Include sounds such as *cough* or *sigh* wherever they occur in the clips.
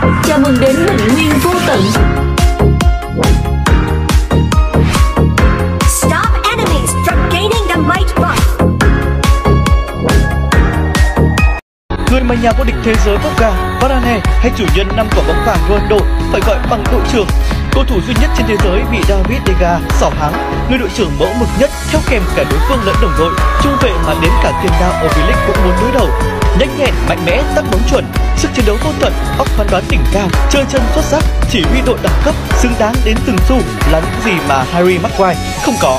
Chào mừng đến bình nguyên vô tận Stop enemies from gaining the might buff. Người mà nhà vô địch thế giới Boca, Varane hay chủ nhân năm quả bóng vàng Ronaldo phải gọi bằng đội trưởng. Cầu thủ duy nhất trên thế giới bị David De Gea sỏ háng, người đội trưởng mẫu mực nhất theo kèm cả đối phương lẫn đồng đội, trung vệ mà đến cả tiền đạo ở V-League cũng muốn đối đầu. Nhanh nhẹn, mạnh mẽ, tắt bóng chuẩn, sức chiến đấu vô tận, óc phán đoán đỉnh cao, chơi chân xuất sắc, chỉ huy đội đẳng cấp, xứng đáng đến từng xu là những gì mà Harry Maguire không có.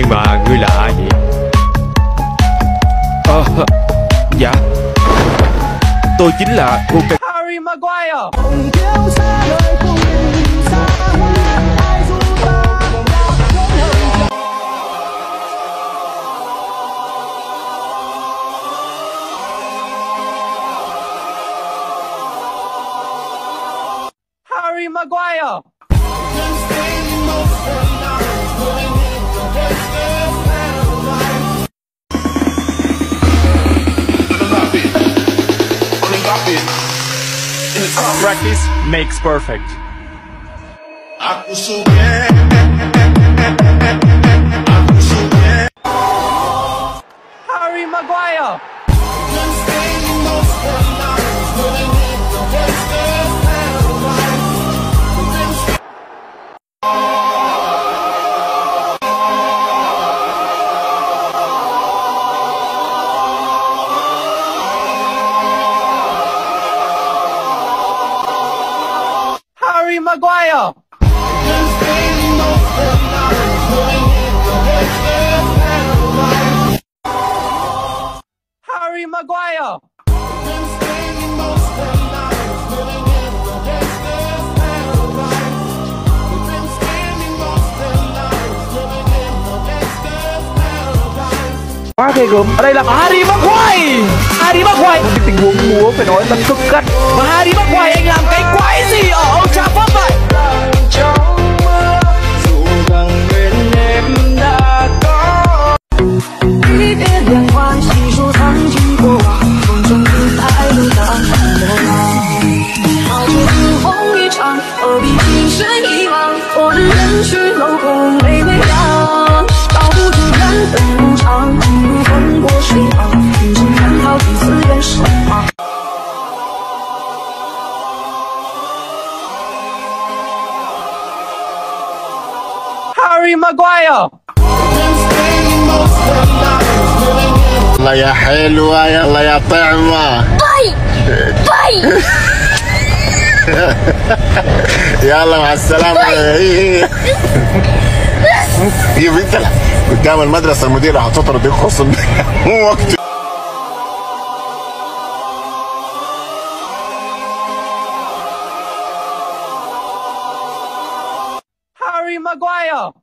Nhưng mà ngươi là ai vậy? Ờ, dạ Tôi chính là Coca Harry Maguire. Harry Maguire. Practice makes perfect Harry Maguire. Harry Maguire. Harry Maguire. quá ghê gớm. Ở đây là Harry Maguire. Harry Maguire. Một cái tình huống múa phải nói là cực gắt. Và Harry Maguire anh làm cái quái gì ở Old Trafford vậy Harry Maguire. يلا يا حلوة يلا يا طعمة Bye! Bye! *laughs* يلا مع السلامة هي *laughs* بنت قدام المدرسة المدير راح تطرد الخصم *laughs* مو وقت Harry Maguire.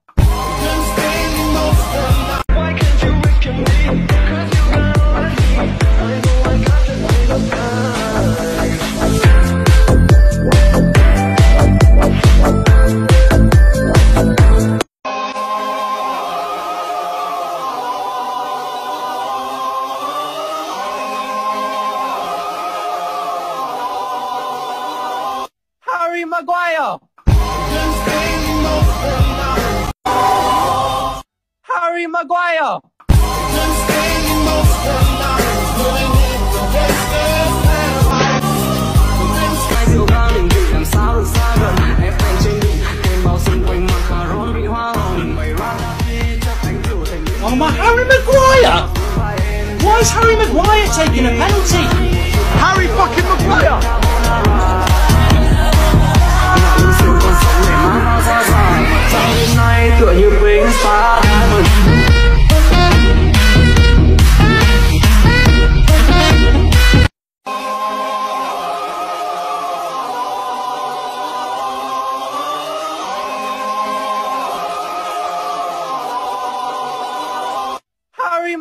Maguire. Harry Maguire. Oh my Harry Maguire! Why is Harry Maguire taking a penalty? Harry fucking Maguire!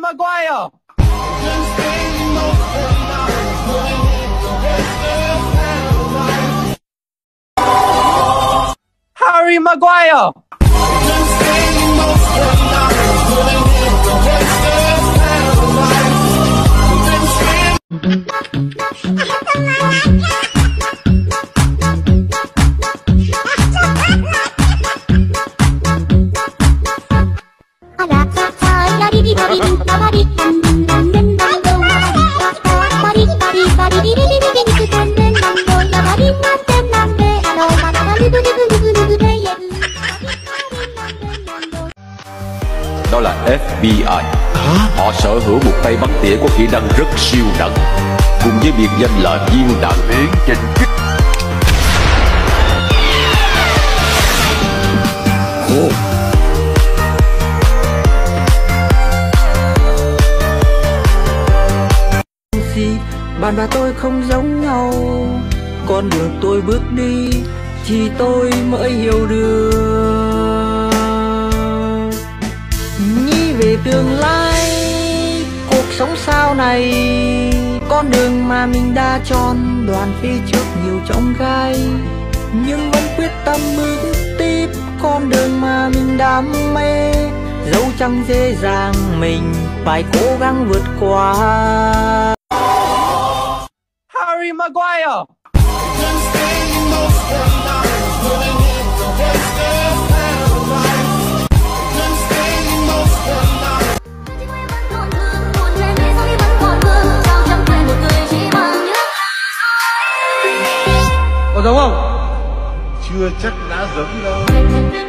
Maguire. Harry Maguire Đó là FBI Họ sở hữu một tay bắn tỉa có kỹ năng rất siêu đẳng, Cùng với biệt danh là viên đạn biến trình kích. Oh. Bạn và tôi không giống nhau. Con đường tôi bước đi chỉ tôi mới hiểu được. Nghĩ về tương lai, cuộc sống sau này, con đường mà mình đã chọn, đoàn phía trước nhiều trong gai. Nhưng vẫn quyết tâm bước tiếp con đường mà mình đam mê. Dẫu chẳng dễ dàng, mình phải cố gắng vượt qua. Harry Maguire Có giống không? Chưa chắc đã giống đâu